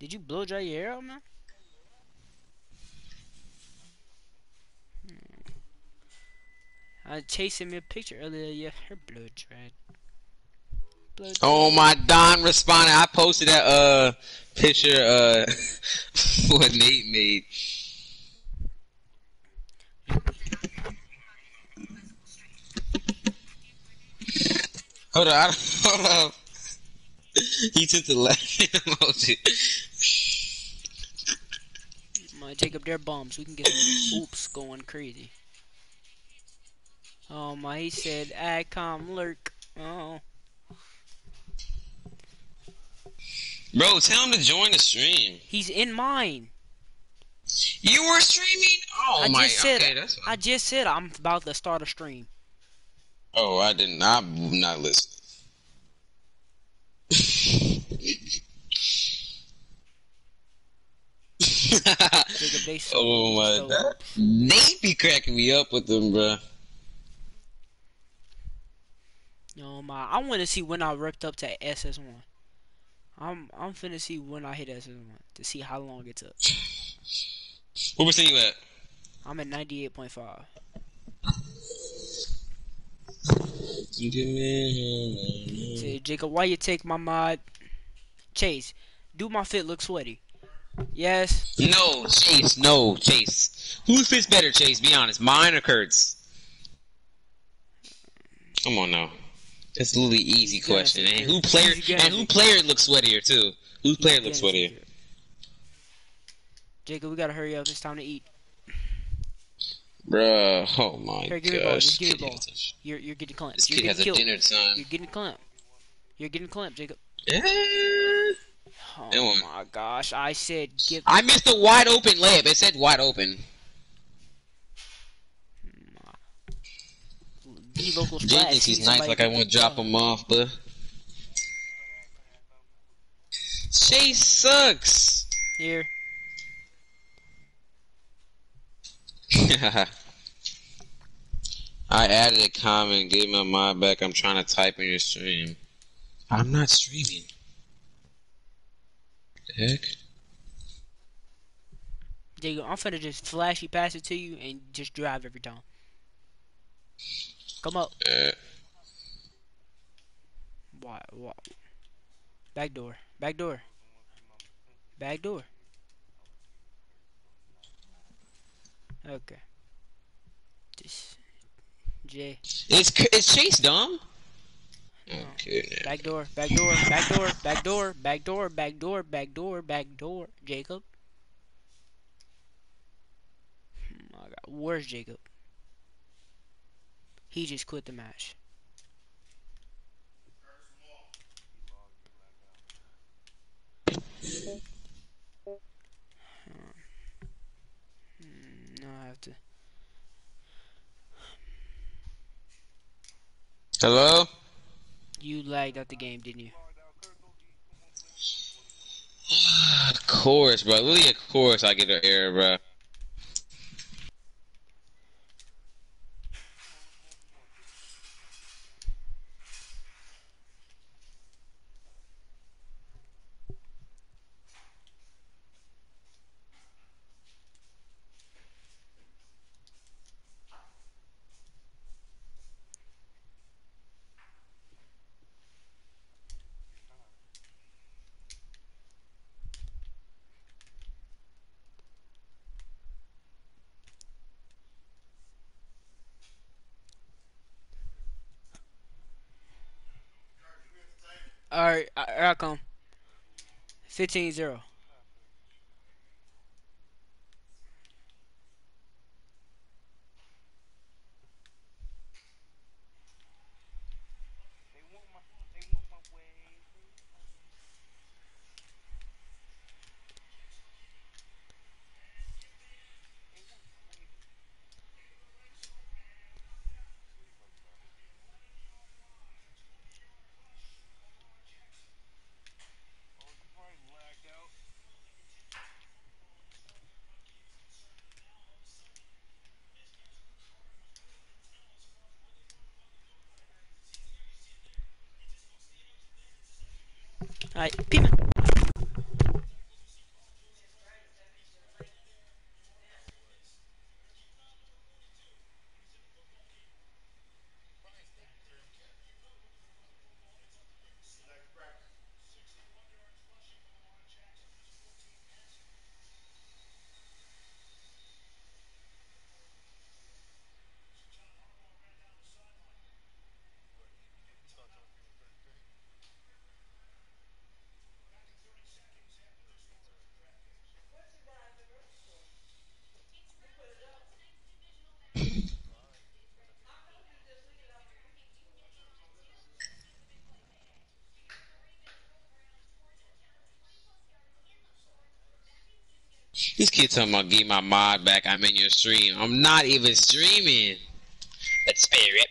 Did you blow dry your hair out, man? I was chasing me a picture earlier. Yeah, her blood dried. Oh my Don responded. I posted that uh picture uh what Nate made. Hold on, I hold up. He took the left emoji. My Jacob, they're bombs. We can get some oops going crazy. Oh my, he said, I come lurk. Oh. Bro, tell him to join the stream. He's in mine. You were streaming? Oh I my, just said, okay, that's fine. I just said I'm about to start a stream. Oh, I did not, not listen. Jacob, oh my, god. that, Nate be cracking me up with them, bro. Oh my, I want to see when I ripped up to SS1. I'm I'm finna see when I hit SS1 to see how long it took. What percent you at? I'm at 98.5. Say, Jacob, why you take my mod? Chase, do my fit look sweaty? Yes. No, Chase, no, Chase. Who fits better, Chase? Be honest, mine or Kurt's? Come on now. That's a really easy He's question. And who player He's gonna and who player looks sweatier too? Whose player looks Again, sweatier? Jacob, we gotta hurry up. It's time to eat. Bruh, oh my Here, give me a gosh. give me a ball. You're you're getting clamped. This You're kid getting has a killed. dinner time. You're getting clamped. You're getting clamped, Jacob. Yeah. Oh my gosh! I said give. I missed a wide open layup. It said wide open. the local Jay thinks he's nice, like I to drop him off, but Shay sucks. Here. I added a comment, gave my mod back. I'm trying to type in your stream. I'm not streaming. The heck? Jacob, I'm finna just flashy pass it to you and just drive every time. Come up. Uh, Why? Why? Back door. Back door. Back door. Okay. Just J. it's it's Chase dumb. Oh, oh, okay. Back door, back door, back door, back door, back door, back door, back door, back door, Jacob. Hmm, my God. Where's Jacob? He just quit the match. Hmm, no, I have to. Hello? You lagged out the game, didn't you? Of course, bro. Literally, of course, I get her error, bro. outcome 15 0. はい、ピム This kids talking about get my mod back. I'm in your stream. I'm not even streaming. Let's spirit.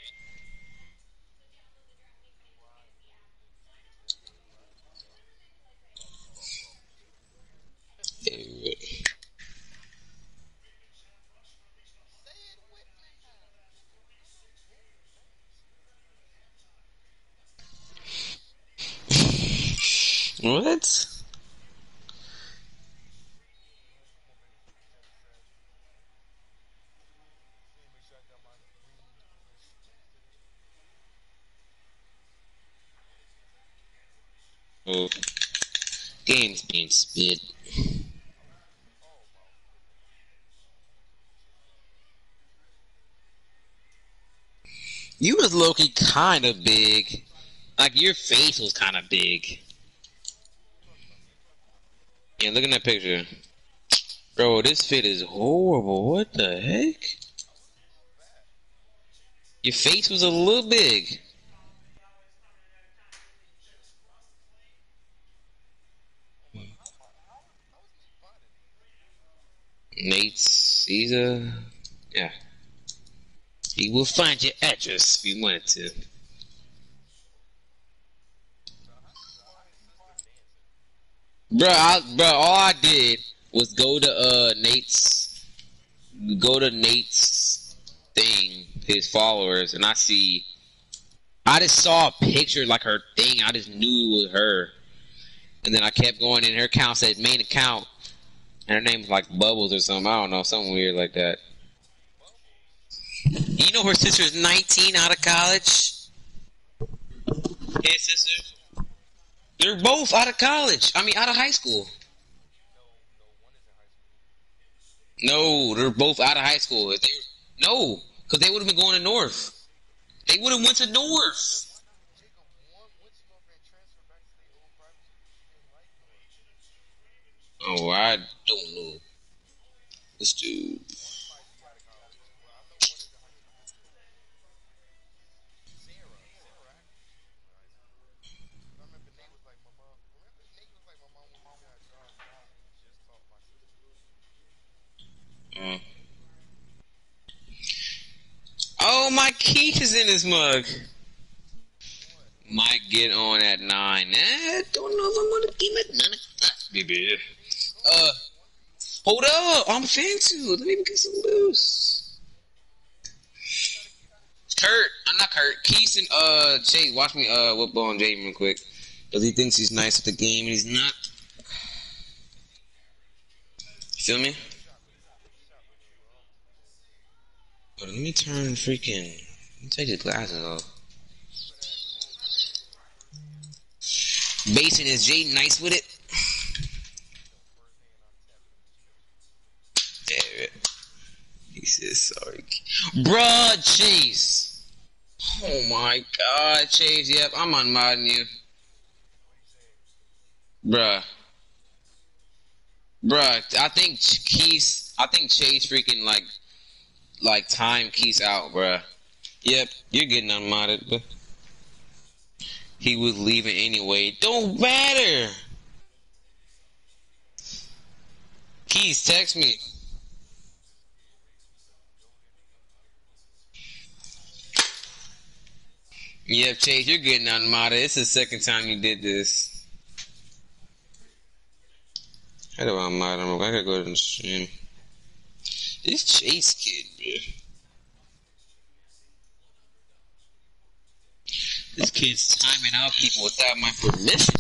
What? Oh. Being spit. You was Loki kind of big. Like your face was kind of big. Yeah, look at that picture. Bro, this fit is horrible. What the heck? Your face was a little big. Nate Caesar. Yeah. He will find your address if you wanted to. Bro, I, bro, all I did was go to uh Nate's, go to Nate's thing, his followers, and I see. I just saw a picture like her thing. I just knew it was her, and then I kept going. And her account said main account, and her name's like Bubbles or something. I don't know, something weird like that. You know her sister's 19 out of college. Hey, sister. They're both out of college. I mean, out of high school. No, they're both out of high school. They no, because they would have been going to North. They would have went to North. Oh, I don't know. This dude. Mm. Oh, my key is in his mug. Might get on at nine. I don't know if I'm gonna keep it nine o'clock, baby. Uh, hold up, I'm to. Let me get some loose. Kurt, I'm not Kurt. Keith and uh Chase, watch me uh whip on Jaden real quick. Cause he thinks he's nice at the game and he's not. Feel me? But let me turn freaking. Let me take his glasses off. Basin is Jaden nice with it? Damn it. He says sorry. Bruh, Chase. Oh my god, Chase. Yep, I'm unmodding you. Bruh. Bruh, I think Keith, I think Chase freaking like like time keys out, bruh. Yep, you're getting unmodded, but he was leaving anyway. Don't matter. Keys, text me. Yep, Chase, you're getting unmodded. It's the second time you did this. How do I unmod him? I gotta go to the stream. This Chase kid, man. This kid's timing out people without my permission.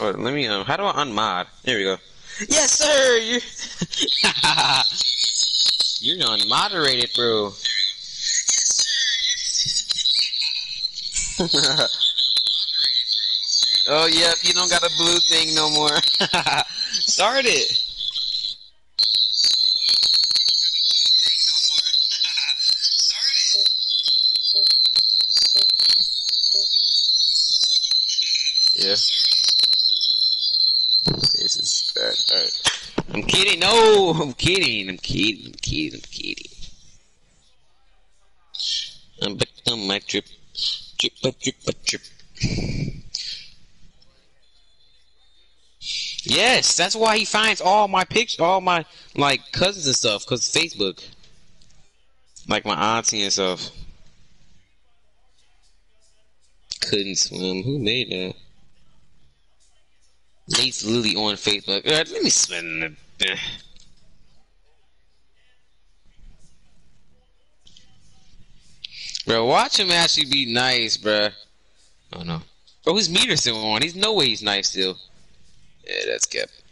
On, let me, um, how do I unmod? There we go. Yes, sir! You're, You're unmoderated, bro. Oh, yep, you don't got a blue thing no more. Start it. Yeah. This is bad. Alright. I'm kidding. No, I'm kidding. I'm kidding. I'm kidding. I'm back on my trip. Trip, trip, trip. Yes, that's why he finds all my pictures, all my like cousins and stuff, cause Facebook, like my auntie and stuff. Couldn't swim. Who made that? Nate's Lily on Facebook. Uh, let me the. Bro, watch him actually be nice, bro. Oh no. Bro, his meter's still on. He's no way he's nice still. Yeah, that's kept.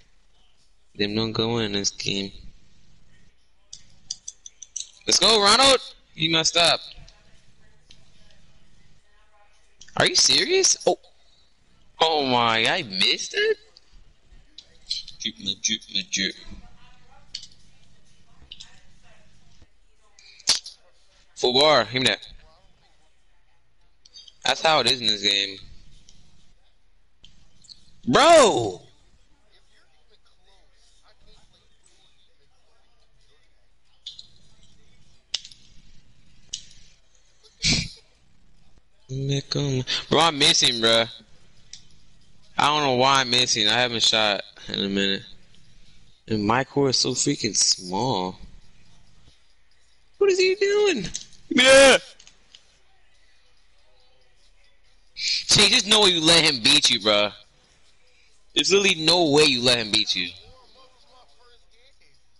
Them don't go in this game. Let's go, Ronald! You messed up. Are you serious? Oh. Oh my, I missed it? Drip my drip my drip. Full bar, give me that. That's how it is in this game. Bro! Bro, I'm missing, bro. I don't know why I'm missing. I haven't shot in a minute. And my core is so freaking small. What is he doing? Yeah. See, there's no way you let him beat you, bro. There's literally no way you let him beat you.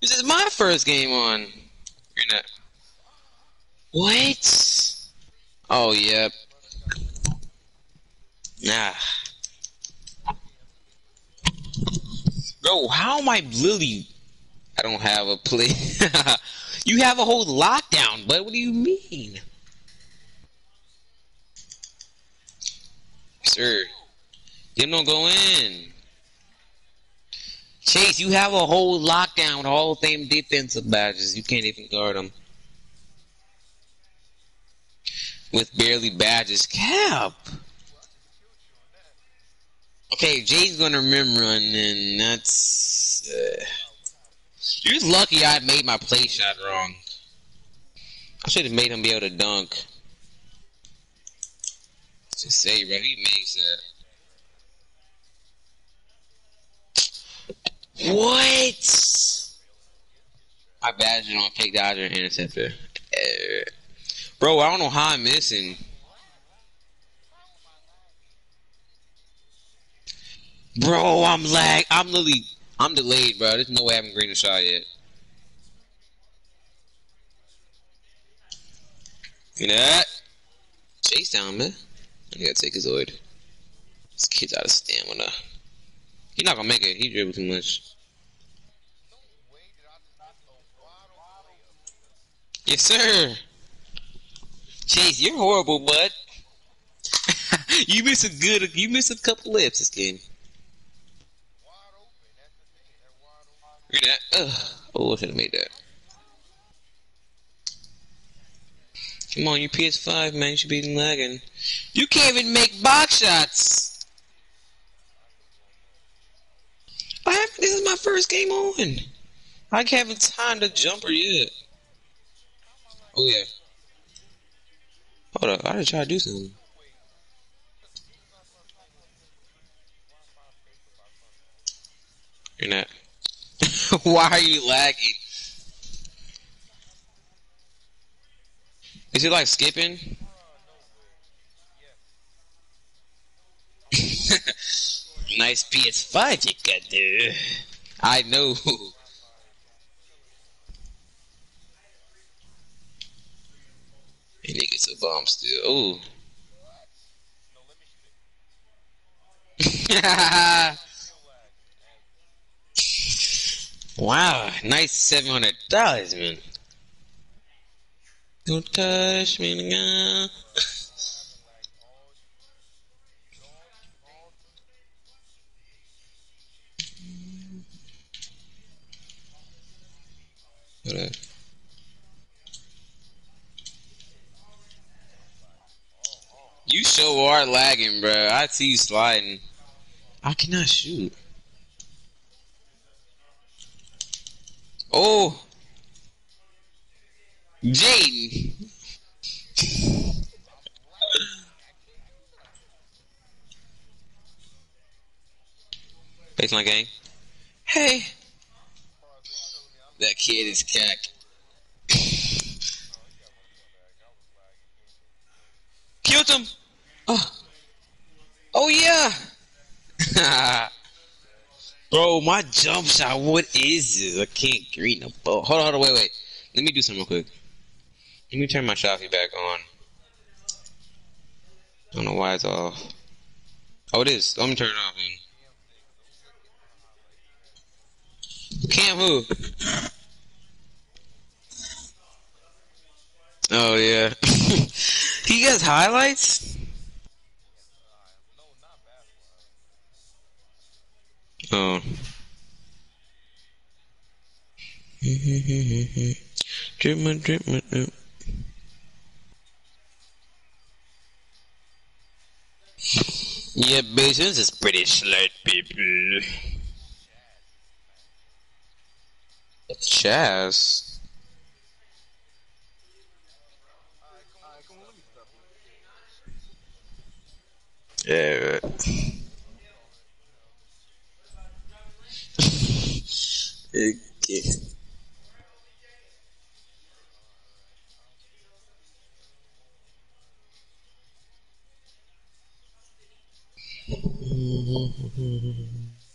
This is my first game on. What? Oh, yep. Nah. Bro, how am I literally... I don't have a play. you have a whole lockdown, but what do you mean? Sir. Them don't go in. Chase, you have a whole lockdown with all them defensive badges. You can't even guard them. With barely badges. Cap! Okay, Jay's gonna remember and then that's... Uh, you're lucky I made my play shot wrong. I should have made him be able to dunk. Just say, bro, he makes that. What? I My badge on take dodger and interceptor. Uh, bro, I don't know how I'm missing. Bro, I'm lag. I'm literally. I'm delayed, bro. There's no way I haven't green a shot yet. You know that? Chase down, man. I gotta take his Zoid. This kid's out of stamina. He's not gonna make it. He dribbled too much. Yes, sir. Chase, you're horrible, bud. you miss a good. You miss a couple lips this game. Read that. Ugh. Oh, I should have made that. Come on, your PS5, man. Should be lagging. You can't even make box shots. I have, this is my first game on. I haven't time to jumper yet. Oh, yeah. Hold up. I gotta try to do something. You're not. Why are you lagging? Is it like skipping? nice PS5 you got there. I know. And niggas a bomb still. Ooh. wow, nice seven hundred dollars, man. Don't touch me now. Whatever. You so are lagging, bro. I see you sliding. I cannot shoot. Oh, Jaden. Baseline gang. Hey. That kid is cack. Killed him. Oh. Oh yeah. Bro, my jump shot, what is this? I can't green the ball. Hold on, hold on, wait, wait. Let me do something real quick. Let me turn my Shoffy back on. I don't know why it's off. Oh, it is. Let me turn it off. Man. Cam move. Oh yeah. he has highlights. Oh. drip my drip. Yeah, business is pretty slight, people. It's Chaz. Yeah. okay.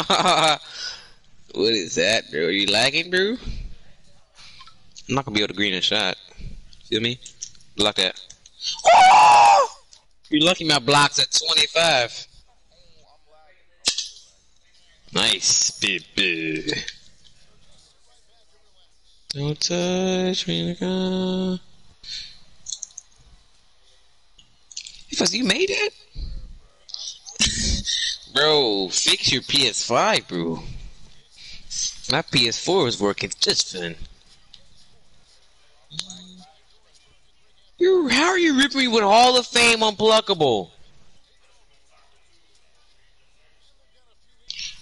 what is that, bro? Are you lagging, bro? I'm not gonna be able to green a shot. Feel me? Block that. You're lucky my block's at 25. Nice, baby. Don't touch me, nigga. Because you made it? Bro, fix your PS5, bro. My PS4 is working just fine. You, how are you ripping me with Hall of Fame unpluckable?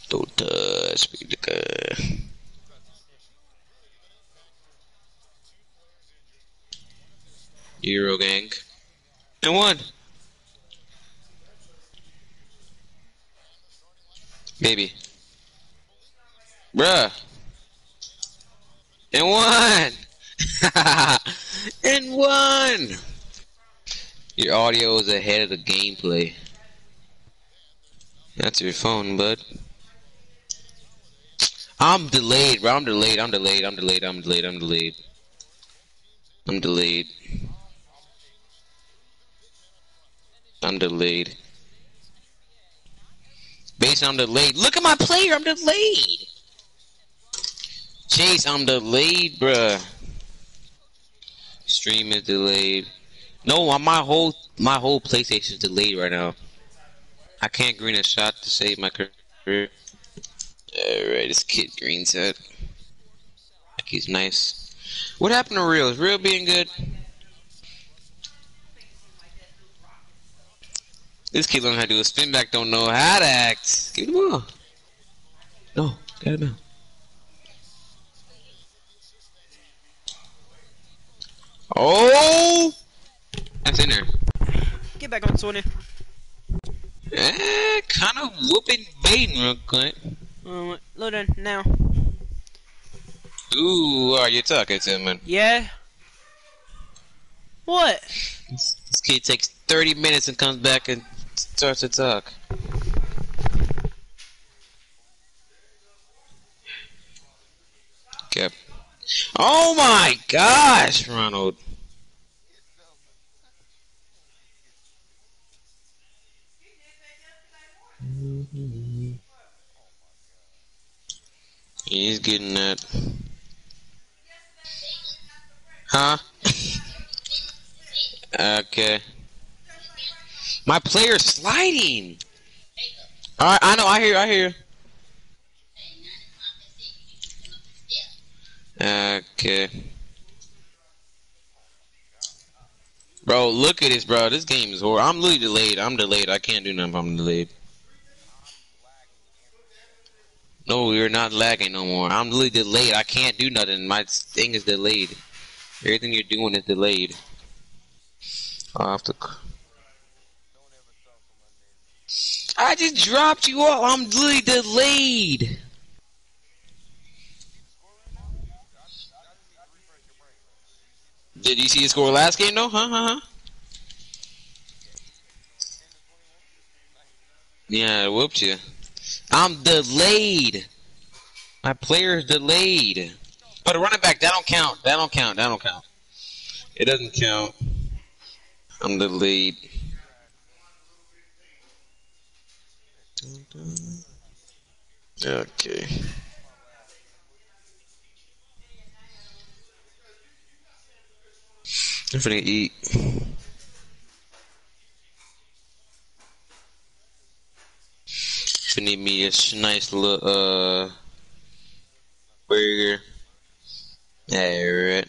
Don't touch me, nigga. And one. Baby. Bruh. And one. and one! Your audio is ahead of the gameplay. That's your phone, bud. I'm delayed, bro. I'm delayed. I'm delayed. I'm delayed. I'm delayed. I'm delayed. I'm delayed. I'm delayed. Based on delayed. Look at my player. I'm delayed. Chase, I'm delayed, bruh. Stream is delayed. No, my whole my whole PlayStation is delayed right now. I can't green a shot to save my career. Alright, this kid green set. Like he's nice. What happened to Real? Is Real being good? This kid learned how to do a spin back, don't know how to act. Give him the ball. No, get him out. Oh! That's in there. Get back on Sony. Eh, kind of whooping Baden real quick. Uh, load in now. Ooh, are you talking to man? Yeah. What? This, this kid takes 30 minutes and comes back and to talk. Okay. Oh my gosh, Ronald. He's getting that. Huh? okay. My player's sliding. Alright, I know, I hear, I hear. Okay. Bro, look at this, bro. This game is horrible. I'm literally delayed. I'm delayed. I can't do nothing I'm delayed. No, you're not lagging no more. I'm literally delayed. I can't do nothing. My thing is delayed. Everything you're doing is delayed. I have to. I just dropped you off. I'm literally delayed. Did you see the score last game though? Huh? Huh? Huh? Yeah, I whooped you. I'm delayed. My player's delayed. But a running back, that don't count. That don't count. That don't count. It doesn't count. I'm delayed. Okay. I'm finna eat. Eat me a nice little uh burger. Yeah,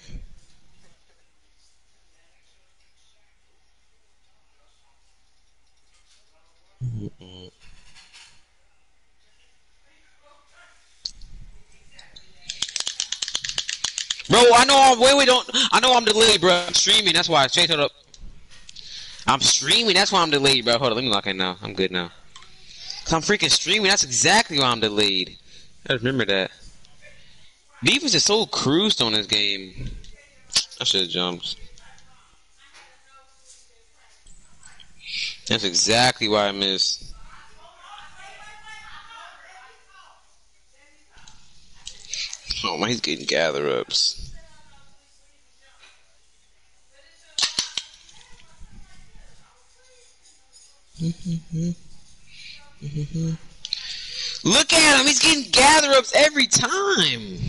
Oh, I know I'm wait, wait, don't I know I'm delayed, bro. I'm streaming, that's why. Straight up. I'm streaming, that's why I'm delayed, bro. Hold on, let me lock in now. I'm good now. Cause I'm freaking streaming, that's exactly why I'm delayed. I remember that. Defense is so cruised on this game. I should have jumped. That's exactly why I missed. Oh man, he's getting gather ups. Look at him, he's getting gather ups every time.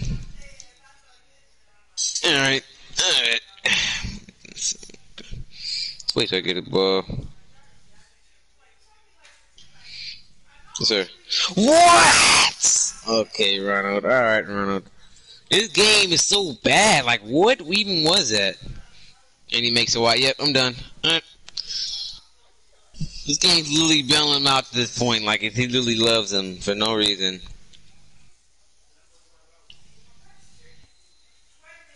Alright, alright. Wait till I get a ball. Sir. What? Okay, Ronald. Alright, Ronald. This game is so bad. Like, what even was that? And he makes a white. Yep, I'm done. Alright. This game's literally bailing him out to this point. Like, if he literally loves him for no reason.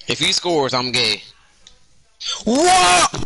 If he scores, I'm gay. What?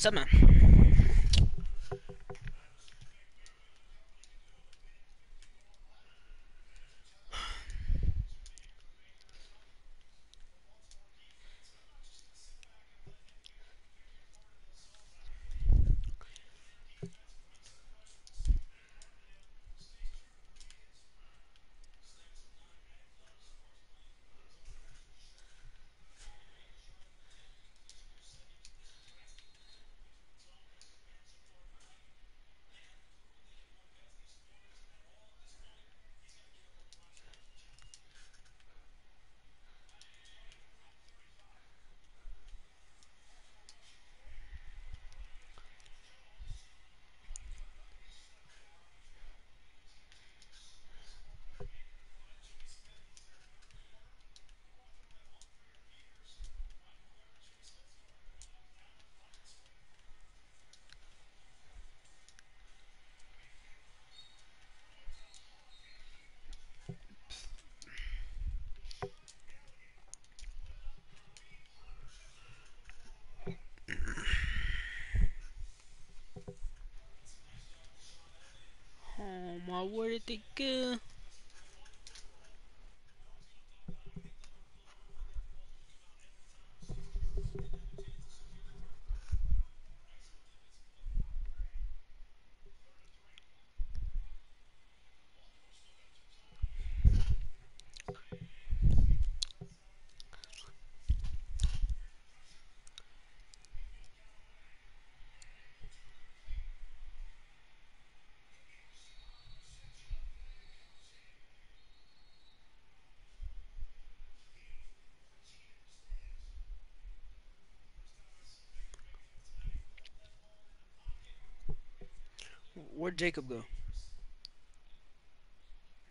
什么？Where did they go? Where'd Jacob go?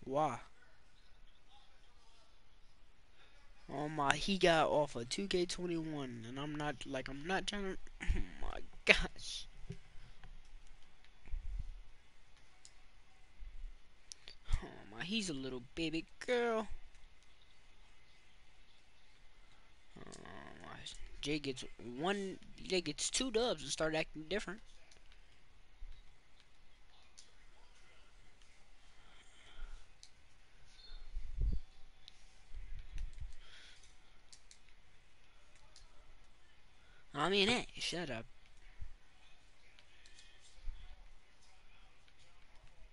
Why? Oh my, he got off of 2K21, and I'm not, like, I'm not trying to, oh my gosh. Oh my, he's a little baby girl. Oh my, Jay gets one, Jay gets two dubs and start acting different. I mean, hey, shut up.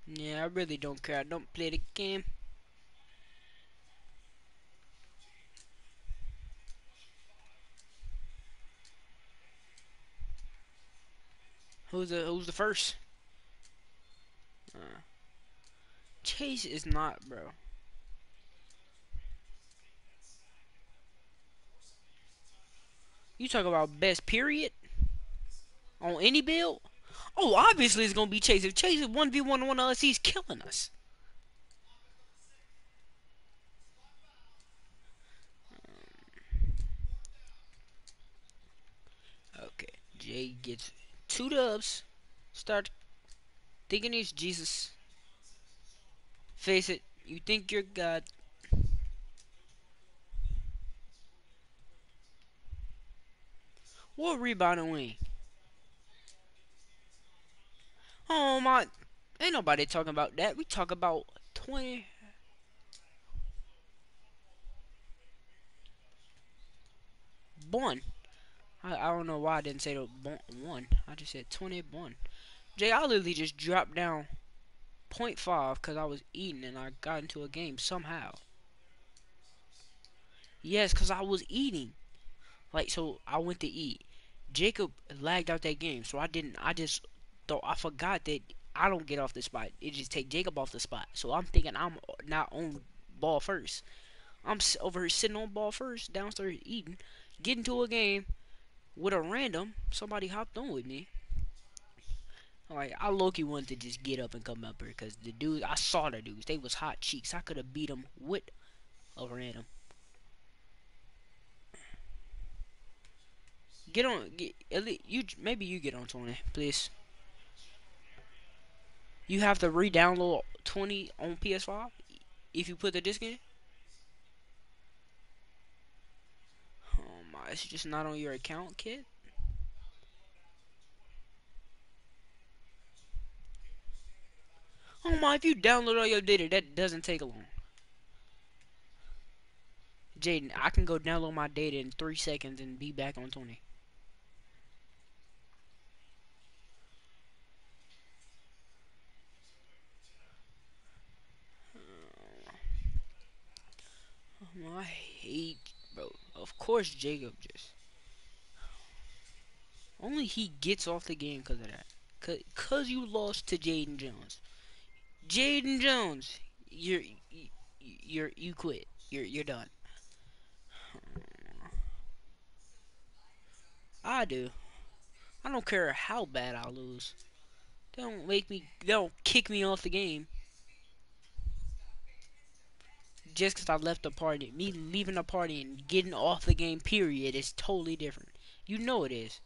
Yeah, I really don't care. I don't play the game. Who's the Who's the first? Uh, Chase is not, bro. You talk about best period on any build? Oh, obviously it's gonna be Chase. If Chase is one v one one us, he's killing us. Okay, Jay gets two dubs. Start thinking he's Jesus. Face it, you think you're God. What rebound and win? Um, oh my, ain't nobody talking about that. We talk about 20. One. I, I don't know why I didn't say the one. I just said 21. Jay, I literally just dropped down 0.5 because I was eating and I got into a game somehow. Yes, because I was eating. Like, so I went to eat. Jacob lagged out that game, so I didn't. I just thought I forgot that I don't get off the spot. It just take Jacob off the spot. So I'm thinking I'm not on ball first. I'm over here sitting on ball first, downstairs eating, getting to a game with a random. Somebody hopped on with me. Like I Loki wanted to just get up and come up here because the dudes I saw the dudes. They was hot cheeks. I could have beat them with a random. Get on, get, you, maybe you get on 20, please. You have to re-download 20 on PS5 if you put the disc in? Oh my, it's just not on your account, kid? Oh my, if you download all your data, that doesn't take long. Jaden, I can go download my data in three seconds and be back on 20. I hate, bro. Of course, Jacob just. Only he gets off the game because of that. Cause, you lost to Jaden Jones. Jaden Jones, you're, you're, you quit. You're, you're done. I do. I don't care how bad I lose. Don't make me. Don't kick me off the game. Just because I left the party, me leaving the party and getting off the game, period, is totally different. You know it is.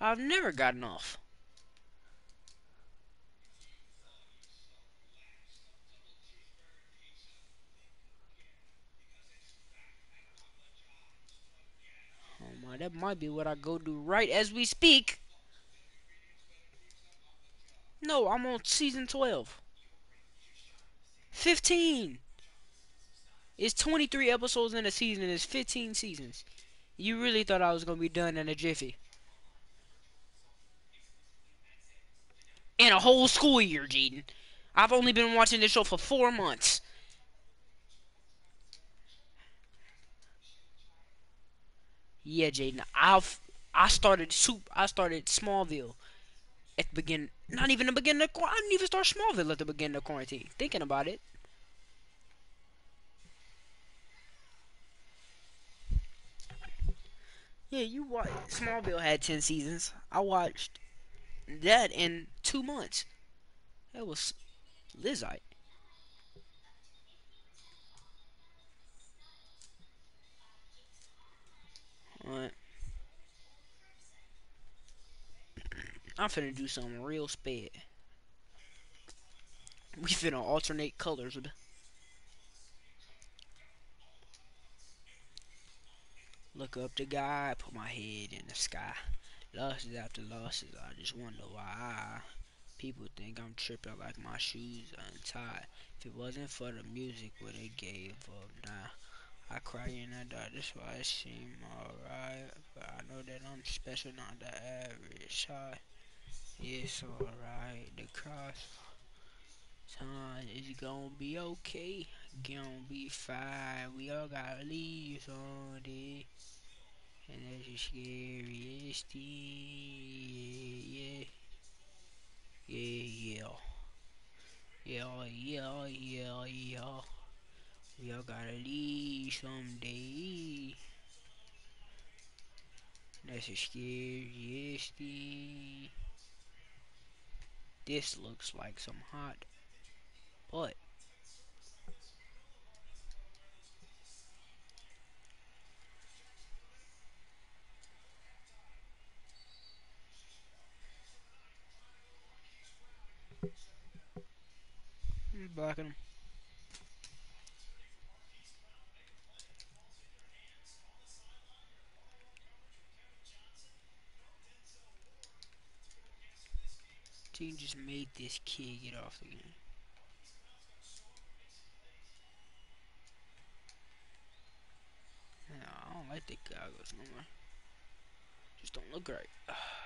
I've never gotten off. Oh my, that might be what I go do right as we speak. No, I'm on season 12. 15. It's 23 episodes in a season. It's 15 seasons. You really thought I was going to be done in a jiffy. In a whole school year, Jaden. I've only been watching this show for four months. Yeah, Jaden. I've I started soup. I started Smallville at the beginning. Not even the beginning. Of, I didn't even start Smallville at the beginning of quarantine. Thinking about it. Yeah, you watch. Smallville had ten seasons. I watched that in two months. That was Lizite. Alright. I'm finna do something real sped. We finna alternate colors. Look up the guy, put my head in the sky. Losses after losses, I just wonder why people think I'm tripping like my shoes untied. If it wasn't for the music, would have gave up now. I cry in the dark, that's why I seem alright. But I know that I'm special, not the average child. It's alright, the cross time is gonna be okay. Gonna be fine. We all gotta leave someday. And that's the scariest thing. Yeah. Yeah, yeah. Yeah, yeah, yeah, yeah. We all gotta leave someday. That's the scariest thing. This looks like some hot butt. blocking him. Team just made this kid get off the game. Yeah, I don't like the goggles no more. Just don't look right.